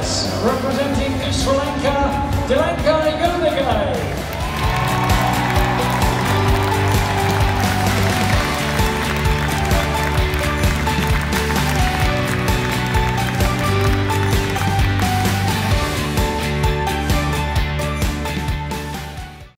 representing Sri Lanka, Delanka